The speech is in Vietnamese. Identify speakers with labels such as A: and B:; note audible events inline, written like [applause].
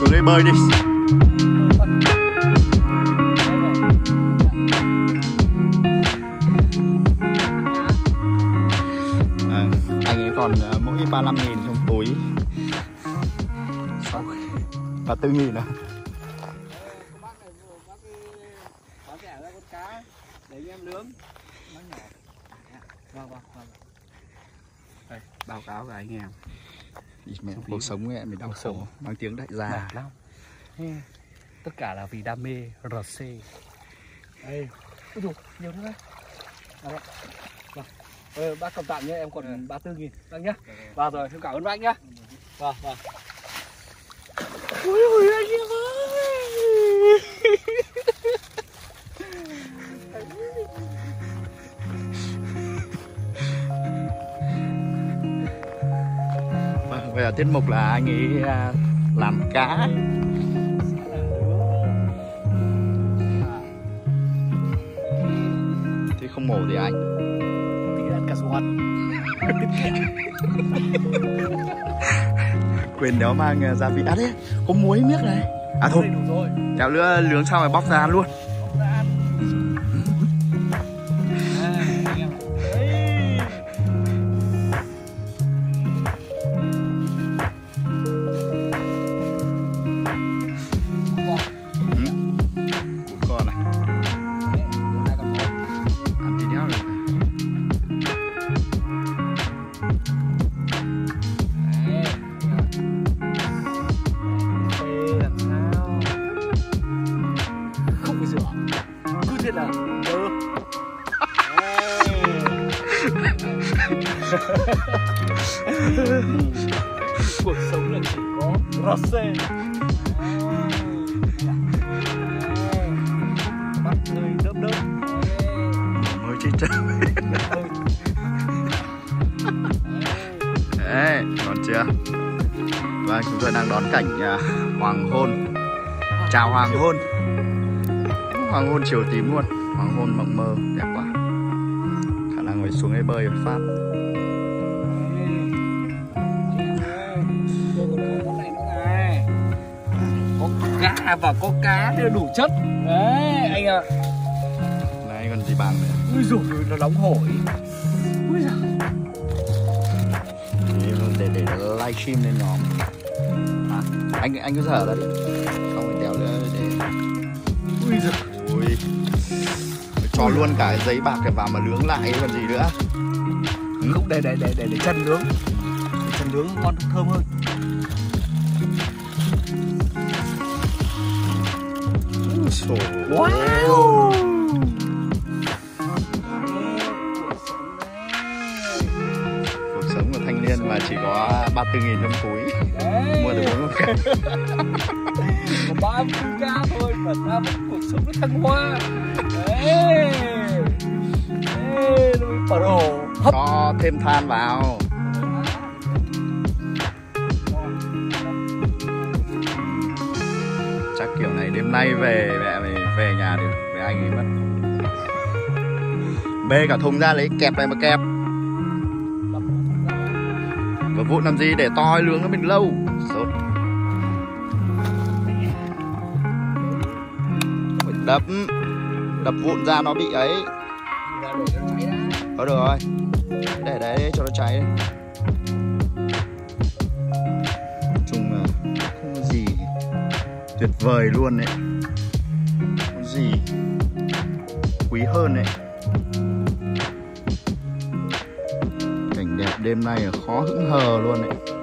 A: xuống đây bơi đi. À, anh ấy còn à, mỗi 35 nghìn trong túi. 34 nghìn à
B: để em nướng nó nhỏ vâng vâng vâng báo cáo với anh em.
A: Ý, mẹ, cuộc sống em mình đau khổ mang tiếng đại gia.
B: Mệt lắm. Tất cả là vì đam mê rc đây ôi dồi, nhiều nữa. Đây. vâng. Ờ, bác cầm tạm nhé em còn ba tư nghìn. Vâng nhá. Và rồi em cảm ơn bác nhá. Vâng. Vâng ui ui
A: bây giờ tiết mục là anh ấy à, làm cá? Thế không mổ thì anh. [laughs] Quên đéo mang à, gia vị. À đấy, có muối miếc này. À thôi, kéo nữa nướng xong rồi bóc ra ăn luôn
B: thế ừ. Đấy. Cuộc sống là chỉ có RC Bắt người đớp đớp.
A: Mới chết trời Đấy, còn chưa? Vâng, chúng tôi đang đón cảnh à, hoàng hôn. Chào hoàng hôn Hoàng hôn chiều tím luôn. Hoàng hôn mộng mơ, đẹp quá. Khả năng phải xuống ấy bơi một phát.
B: Có gà và có cá thì đủ chất. Đấy anh ạ.
A: Này còn gì bằng nữa?
B: Ui dồi nó nóng hổi. Ui giời
A: Thì để để livestream lên nhóm. À, anh anh cứ dở ra đi cho luôn cả giấy bạc để vào mà nướng lại còn gì nữa.
B: Không để để để để để chân nướng. Để chân nướng ngon thơm hơn. Wow!
A: Cuộc sống của thanh niên mà chỉ có 34 nghìn trong túi. Mua được bốn cái. [laughs]
B: Ba mươi ca thôi mà vẫn cuộc sống nó thăng hoa. Đấy pro hấp.
A: Cho thêm than vào. Chắc kiểu này đêm nay về mẹ mày về nhà được mẹ anh ấy mất. Bê cả thùng ra lấy kẹp này mà kẹp. Có vụn làm gì để to lướng nó mình lâu? Sốt. Phải đập. Đập vụn ra nó bị ấy. Thôi, được rồi. Để đấy, cho nó cháy Nói chung là không có gì tuyệt vời luôn đấy Không có gì quý hơn đấy Cảnh đẹp đêm nay là khó hững hờ luôn đấy